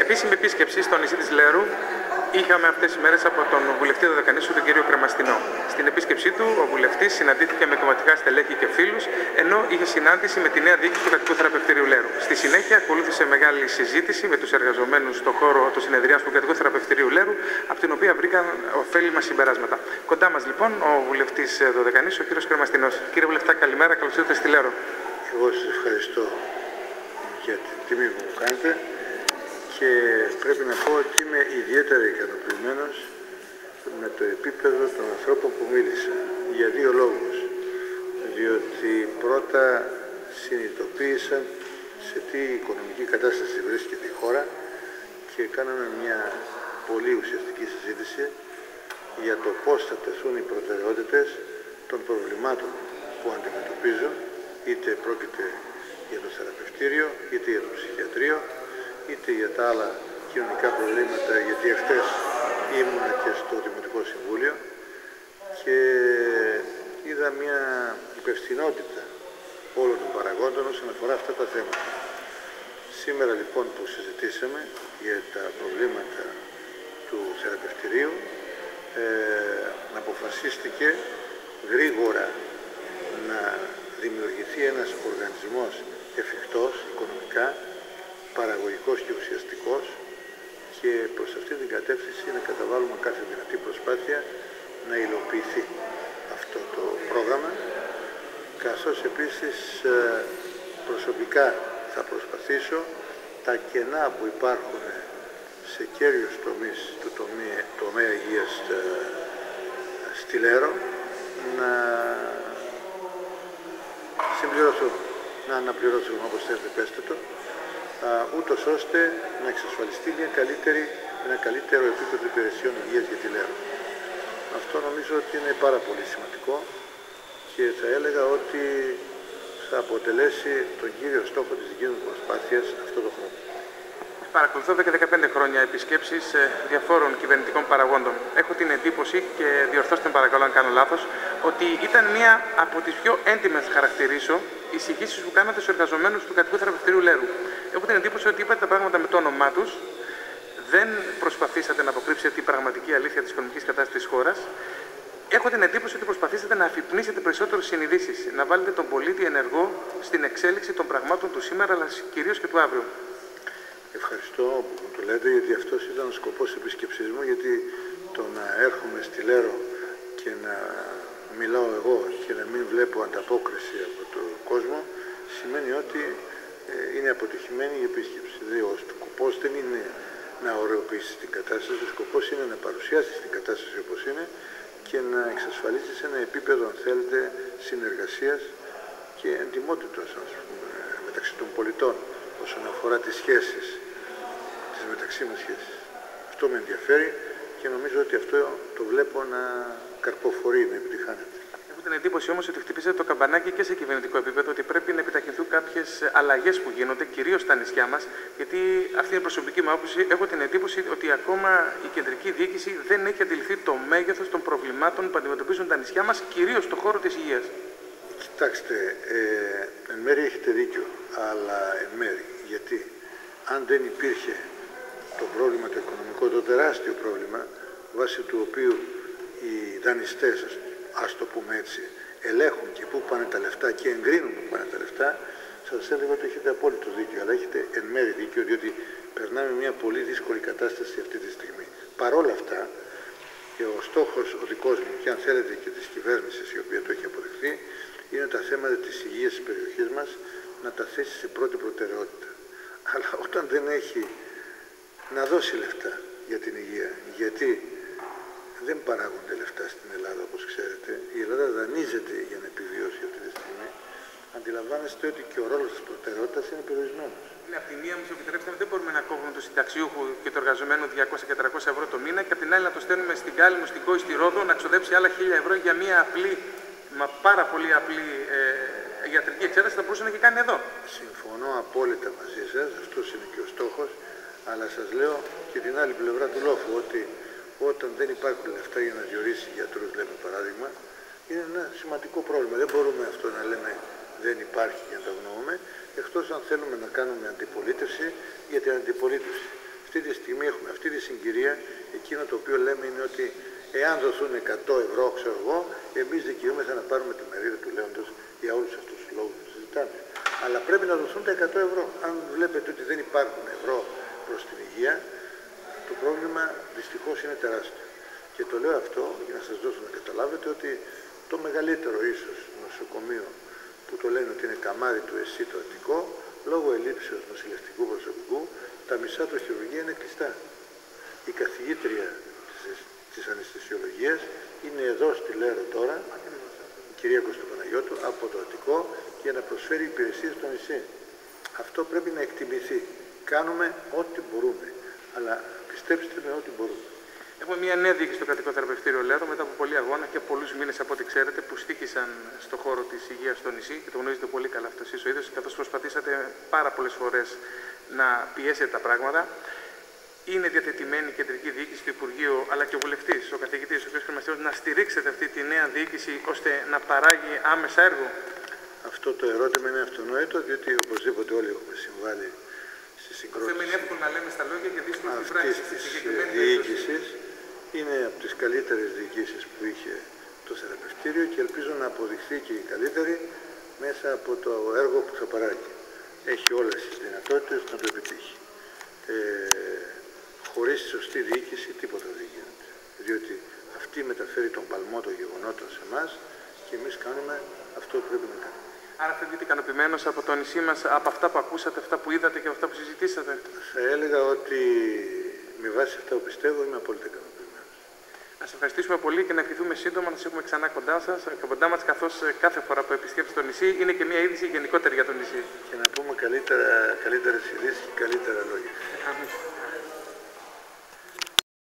Επίσημη επίσκεψη στο νησί της Λέρου είχαμε αυτές τις μέρες από τον βουλευτή Δωδεκανήσου, τον κύριο Κρεμαστινό. Στην επίσκεψή του, ο βουλευτής συναντήθηκε με κομματικά στελέχη και φίλους, ενώ είχε συνάντηση με τη νέα διοίκηση του Κρατικού Θεραπευτηρίου Λέρου. Στη συνέχεια, ακολούθησε μεγάλη συζήτηση με τους εργαζομένους στον χώρο του συνεδριά του Κρατικού Θεραπευτηρίου Λέρου, από την οποία βρήκαν ωφέλιμα συμπεράσματα. Κοντά μας λοιπόν ο βουλευτής Δωδεκανήσου, ο κύριος Κρεμαστινός. Κύριε Βουλευτά, καλημέρα, καλώς ήρθατε στη Λέρο. Εγώ σας ευχαριστώ για την τιμή που μου κάνετε και πρέπει να πω ότι είμαι ιδιαίτερα ικανοποιημένος με το επίπεδο των ανθρώπων που μίλησα για δύο λόγους. Διότι πρώτα συνειδητοποίησαν σε τι οικονομική κατάσταση βρίσκεται η χώρα και κάναμε μια πολύ ουσιαστική συζήτηση για το πώς θα τεθούν οι προτεραιότητες των προβλημάτων που αντιμετωπίζουν είτε πρόκειται για το θεραπευτήριο, είτε για το ψυχιατρίο, είτε για τα άλλα κοινωνικά προβλήματα, γιατί εχθές ήμουνα και στο Δημοτικό Συμβούλιο και είδα μια υπευθυνότητα όλων των παραγόντων όσον αφορά αυτά τα θέματα. Σήμερα λοιπόν που συζητήσαμε για τα προβλήματα του θεραπευτηρίου ε, αποφασίστηκε γρήγορα να δημιουργηθεί ένας οργανισμός εφικτός οικονομικά παραγωγικός και ουσιαστικός και προς αυτή την κατεύθυνση να καταβάλουμε κάθε δυνατή προσπάθεια να υλοποιηθεί αυτό το πρόγραμμα καθώς επίσης ε, προσωπικά θα προσπαθήσω τα κενά που υπάρχουν σε κέριους τομείς του τομέα, τομέα υγείας ε, στη Λέρο να συμπληρωθούν, να αναπληρωθούν όπως θέλετε πέστε το ούτως ώστε να εξασφαλιστεί μια καλύτερη, ένα καλύτερο επίπεδο υπηρεσιών υγείας για τη ΛΕΡΟ. Αυτό νομίζω ότι είναι πάρα πολύ σημαντικό και θα έλεγα ότι θα αποτελέσει τον κύριο στόχο της δικής μου προσπάθειας αυτό το χρόνο. Παρακολουθώ εδώ και 15 χρόνια επισκέψεις διαφόρων κυβερνητικών παραγόντων. Έχω την εντύπωση, και διορθώστε με παρακαλώ αν κάνω λάθος, ότι ήταν μία από τις πιο έντιμες, χαρακτηρίσω, εισηγήσεις που κάνατε στους εργαζομένους του Κατοικού Θεραπευτηρίου Λέρου. Έχω την εντύπωση ότι είπατε τα πράγματα με το όνομά τους, δεν προσπαθήσατε να αποκρύψετε την πραγματική αλήθεια της οικονομικής κατάστασης της χώρας. Έχω την εντύπωση ότι προσπαθήσατε να αφυπνίσετε περισσότερο συνειδήσεις, να βάλετε τον πολίτη ενεργό στην εξέλιξη των πραγμάτων του σήμερα, αλλά κυρίως και του αύριο. Ευχαριστώ που μου το λέτε, γιατί αυτός ήταν ο σκοπός της επίσκεψή μου, γιατί το να έρχομαι στη Λέρο και να μιλάω εγώ και να μην βλέπω ανταπόκριση από τον κόσμο, σημαίνει ότι ε, είναι αποτυχημένη η επίσκεψη. Δηλαδή, ο σκοπός δεν είναι να ωρεοποιήσεις την κατάσταση, ο σκοπός είναι να παρουσιάσεις την κατάσταση όπως είναι και να εξασφαλίσεις σε ένα επίπεδο, αν θέλετε, συνεργασίας και εντιμότητας μεταξύ των πολιτών όσον αφορά τις σχέσεις, τις μεταξύ μας σχέσεις. Αυτό με ενδιαφέρει και νομίζω ότι αυτό το βλέπω να καρποφορεί, να επιτυχάνεται την εντύπωση όμως ότι χτυπήσατε το καμπανάκι και σε κυβερνητικό επίπεδο ότι πρέπει να επιταχυνθούν κάποιες αλλαγές που γίνονται, κυρίως στα νησιά μας. Γιατί αυτή είναι η προσωπική μου άποψη. Έχω την εντύπωση ότι ακόμα η κεντρική διοίκηση δεν έχει αντιληφθεί το μέγεθος των προβλημάτων που αντιμετωπίζουν τα νησιά μας, κυρίως στον χώρο της υγείας. Κοιτάξτε, ε, εν μέρει έχετε δίκιο, αλλά εν μέρει. Γιατί αν δεν υπήρχε το πρόβλημα το οικονομικό, το τεράστιο πρόβλημα, βάσει του οποίου οι δανειστές, ας το πούμε έτσι, ελέγχουν και πού πάνε τα λεφτά και εγκρίνουν πού πάνε τα λεφτά, σας έλεγα ότι έχετε απόλυτο δίκιο, αλλά έχετε εν μέρη δίκιο, διότι περνάμε μια πολύ δύσκολη κατάσταση αυτή τη στιγμή. Παρ' όλα αυτά, και ο στόχος ο δικός μου και αν θέλετε και της κυβέρνησης η οποία το έχει αποδεχθεί, είναι τα θέματα της υγείας της περιοχής μας να τα θέσει σε πρώτη προτεραιότητα. Αλλά όταν δεν έχει να δώσει λεφτά για την υγεία, γιατί δεν παράγονται λεφτά στην Ελλάδα όπως ξέρετε. Η Ελλάδα δανείζεται για να επιβιώσει αυτή τη στιγμή. Αντιλαμβάνεστε ότι και ο ρόλος της προτεραιότητας είναι περιορισμένος. Ναι, από τη μία, μου επιτρέψτε, δεν μπορούμε να κόβουμε του συνταξιούχου και το εργαζομένο 200 και 300 ευρώ το μήνα και από την άλλη να το στέλνουμε στην Κάλυμο, στην Κόη, στη Ρόδο να ξοδέψει άλλα 1000 ευρώ για μια απλή, μα πάρα πολύ απλή ε, ιατρική εξέταση θα μπορούσε να έχει κάνει εδώ. Συμφωνώ απόλυτα μαζί σας, αυτός είναι και ο στόχος, αλλά σας λέω και την άλλη πλευρά του λόφου ότι όταν δεν υπάρχουν λεφτά για να διορίσει γιατρούς, λέμε παράδειγμα, είναι ένα σημαντικό πρόβλημα. Δεν μπορούμε αυτό να λέμε δεν υπάρχει για να το γνωρούμε, εκτός αν θέλουμε να κάνουμε αντιπολίτευση για την αντιπολίτευση. Αυτή τη στιγμή έχουμε αυτή τη συγκυρία. Εκείνο το οποίο λέμε είναι ότι εάν δοθούν 100 ευρώ, ξέρω εγώ, εμείς δικαιούμεθα να πάρουμε τη μερίδα του λέοντος για όλους αυτούς τους λόγους που συζητάμε. Αλλά πρέπει να δοθούν τα 100 ευρώ. Αν βλέπετε ότι δεν υπάρχουν ευρώ προς την υγεία, το πρόβλημα δυστυχώς είναι τεράστιο. Και το λέω αυτό για να σας δώσω να καταλάβετε ότι το μεγαλύτερο ίσως νοσοκομείο που το λένε ότι είναι καμάρι του ΕΣΥ το Αττικό, λόγω ελλείψεως νοσηλευτικού προσωπικού, τα μισά του χειρουργία είναι κλειστά. Η καθηγήτρια της, της αναισθησιολογίας είναι εδώ στη Λέρο τώρα, η κυρία Κωστοπαναγιώτου, από το Αττικό, για να προσφέρει υπηρεσίες στο νησί. Αυτό πρέπει να εκτιμηθεί. Κάνουμε ό,τι μπορούμε, αλλά πιστέψτε με ό,τι μπορούμε. Έχουμε μια νέα διοίκηση στο κρατικό θεραπευτήριο Λέρο μετά από πολλή αγώνα και πολλούς μήνες από ό,τι ξέρετε που στήχησαν στον χώρο της υγείας στο νησί και το γνωρίζετε πολύ καλά αυτός εσεί ο ίδιο, καθώς προσπαθήσατε πάρα πολλές φορές να πιέσετε τα πράγματα. Είναι διαθετημένη η κεντρική διοίκηση του Υπουργείου αλλά και ο βουλευτής, ο καθηγητής, ο κ. Κρεμαστιό, να στηρίξετε αυτή τη νέα διοίκηση ώστε να παράγει άμεσα έργο. Αυτό το ερώτημα είναι αυτονόητο, διότι οπωσδήποτε όλοι έχουμε συμβάλει στη συγκρότηση. Το θέμα είναι εύκολο να λέμε στα λόγια και δύσκολο στην πράξη. Αυτή της διοίκησης είναι από τις καλύτερες διοικήσεις που είχε το θεραπευτήριο και ελπίζω να αποδειχθεί και η καλύτερη μέσα από το έργο που θα παράγει. Έχει όλες τις δυνατότητες να το επιτύχει. Ε, χωρίς σωστή διοίκηση τίποτα δεν γίνεται. Διότι αυτή μεταφέρει τον παλμό των γεγονότων σε εμάς και εμείς κάνουμε αυτό που πρέπει να κάνουμε. Άρα φεύγετε ικανοποιημένος από το νησί μας, από αυτά που ακούσατε, αυτά που είδατε και από αυτά που συζητήσατε. Θα έλεγα ότι με βάση αυτά που πιστεύω είμαι απόλυτα ικανοποιημένος. Να σα ευχαριστήσουμε πολύ και να ευχηθούμε σύντομα να σα έχουμε ξανά κοντά σας, κοντά μας, καθώς ε, κάθε φορά που επισκέπτεστε το νησί είναι και μια είδηση γενικότερη για το νησί. Και να πούμε καλύτερα, καλύτερες ειδήσεις και